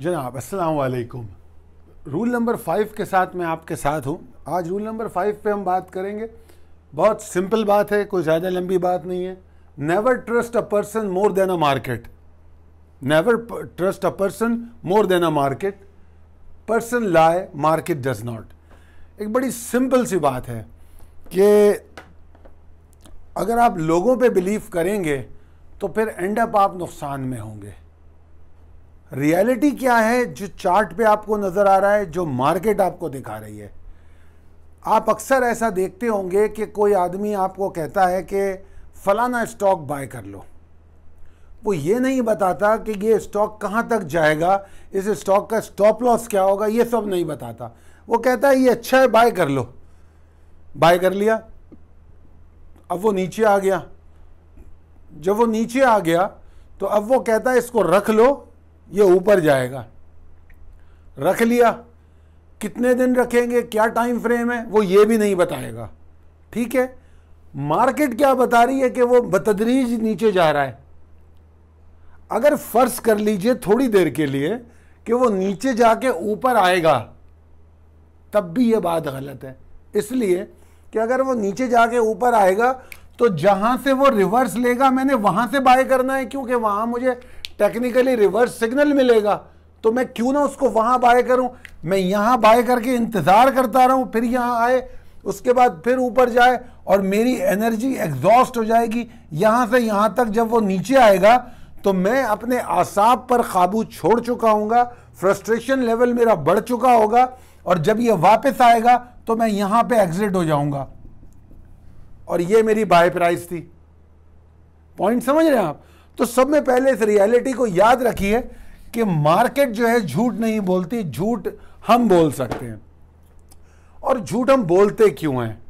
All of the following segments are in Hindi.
जनाब, अस्सलाम वालेकुम रूल नंबर फाइव के साथ मैं आपके साथ हूँ। आज रूल नंबर फाइव पे हम बात करेंगे। बहुत सिंपल बात है, कोई ज़्यादा लंबी बात नहीं है। Never trust a person more than a market never trust a person more than a market person lie market does not एक बड़ी सिंपल सी बात है कि अगर आप लोगों पे बिलीव करेंगे तो फिर एंड अप आप नुकसान में होंगे। रियलिटी क्या है? जो चार्ट पे आपको नज़र आ रहा है, जो मार्केट आपको दिखा रही है। आप अक्सर ऐसा देखते होंगे कि कोई आदमी आपको कहता है कि फलाना स्टॉक बाय कर लो। वो ये नहीं बताता कि ये स्टॉक कहाँ तक जाएगा, इस स्टॉक का स्टॉप लॉस क्या होगा, ये सब नहीं बताता। वो कहता है, ये अच्छा है बाय कर लो. बाय कर लिया। अब वो नीचे आ गया। जब वो नीचे आ गया तो अब वो कहता है, इसको रख लो, ये ऊपर जाएगा। रख लिया। कितने दिन रखेंगे, क्या टाइम फ्रेम है, वो ये भी नहीं बताएगा। ठीक है? मार्केट क्या बता रही है कि वो बतदरीज नीचे जा रहा है। अगर फ़र्ज़ कर लीजिए थोड़ी देर के लिए कि वो नीचे जाके ऊपर आएगा तब भी ये बात गलत है। इसलिए कि अगर वो नीचे जाके ऊपर आएगा तो जहाँ से वो रिवर्स लेगा, मैंने वहाँ से बाय करना है, क्योंकि वहाँ मुझे टेक्निकली रिवर्स सिग्नल मिलेगा। तो मैं क्यों ना उसको वहाँ बाय करूँ? मैं यहाँ बाय करके इंतज़ार करता रहूँ, फिर यहाँ आए, उसके बाद फिर ऊपर जाए, और मेरी एनर्जी एग्जॉस्ट हो जाएगी। यहाँ से यहाँ तक जब वो नीचे आएगा तो मैं अपने आसाब पर काबू छोड़ चुका हूँगा फ्रस्ट्रेशन लेवल मेरा बढ़ चुका होगा और जब ये वापस आएगा तो मैं यहाँ पे एग्जिट हो जाऊँगा। और ये मेरी बाय प्राइस थी। पॉइंट समझ रहे हैं आप? तो सब में पहले इस रियलिटी को याद रखिए कि मार्केट जो है झूठ नहीं बोलती, झूठ हम बोल सकते हैं। और झूठ हम बोलते क्यों हैं?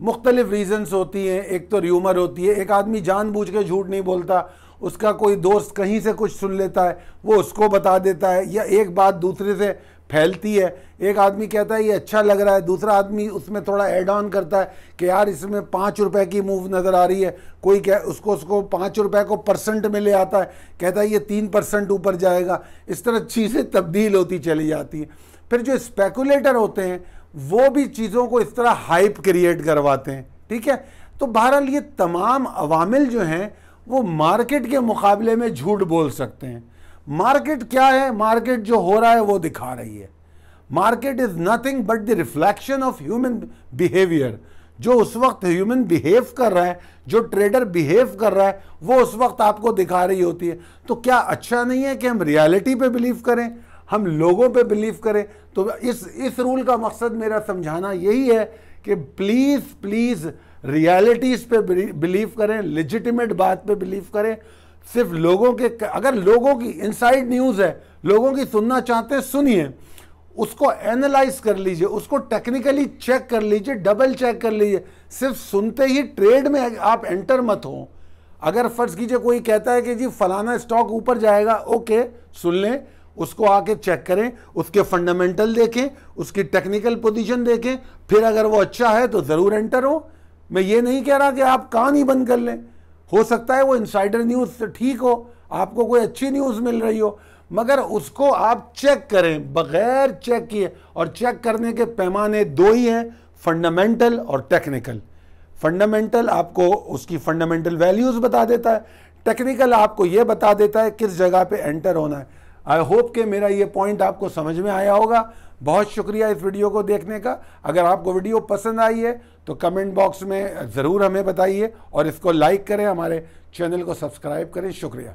मुख्तलिफ़ रीजंस होती हैं। एक तो र्यूमर होती है, एक आदमी जानबूझ के झूठ नहीं बोलता, उसका कोई दोस्त कहीं से कुछ सुन लेता है, वो उसको बता देता है, या एक बात दूसरे से फैलती है। एक आदमी कहता है, ये अच्छा लग रहा है। दूसरा आदमी उसमें थोड़ा एड ऑन करता है कि, यार, इसमें पाँच रुपए की मूव नज़र आ रही है। कोई कह, उसको उसको पाँच रुपए को परसेंट में ले आता है। कहता है, ये तीन परसेंट ऊपर जाएगा। इस तरह चीज़ें तब्दील होती चली जाती हैं। फिर जो स्पेकुलेटर होते हैं, वो भी चीज़ों को इस तरह हाइप क्रिएट करवाते हैं। ठीक है? तो बहरहाल, ये तमाम अवामिल जो हैं, वो मार्केट के मुकाबले में झूठ बोल सकते हैं। मार्केट क्या है? मार्केट जो हो रहा है, वो दिखा रही है। Market is nothing but the reflection of human behaviour. जो उस वक्त ह्यूमन बिहेव कर रहा है, जो ट्रेडर बिहेव कर रहा है, वो उस वक्त आपको दिखा रही होती है। तो क्या अच्छा नहीं है कि हम रियलिटी पे बिलीव करें? हम लोगों पे बिलीव करें? तो इस इस रूल का मकसद मेरा समझाना यही है कि प्लीज़ प्लीज़ रियलिटीज़ पे बिलीव करें लिजिटिमेट बात पे बिलीव करें। सिर्फ़ लोगों के अगर लोगों की इनसाइड न्यूज़ है, लोगों की सुनना चाहते हैं, सुनिए। उसको एनालाइज कर लीजिए, उसको टेक्निकली चेक कर लीजिए डबल चेक कर लीजिए। सिर्फ़ सुनते ही ट्रेड में आप एंटर मत हो। अगर फ़र्ज़ कीजिए कोई कहता है कि जी फलाना स्टॉक ऊपर जाएगा ओके सुन लें। उसको आके चेक करें, उसके फंडामेंटल देखें, उसकी टेक्निकल पोजीशन देखें। फिर अगर वो अच्छा है तो ज़रूर एंटर हो। मैं ये नहीं कह रहा कि आप कान ही बंद कर लें। हो सकता है वो इंसाइडर न्यूज़ ठीक हो, आपको कोई अच्छी न्यूज़ मिल रही हो, मगर उसको आप चेक करें, बगैर चेक किए, और चेक करने के पैमाने दो ही हैं फंडामेंटल और टेक्निकल फंडामेंटल आपको उसकी फंडामेंटल वैल्यूज़ बता देता है टेक्निकल आपको ये बता देता है किस जगह पे एंटर होना है. आई होप कि मेरा ये पॉइंट आपको समझ में आया होगा बहुत शुक्रिया इस वीडियो को देखने का। अगर आपको वीडियो पसंद आई है तो कमेंट बॉक्स में ज़रूर हमें बताइए और इसको लाइक करें, हमारे चैनल को सब्सक्राइब करें। शुक्रिया।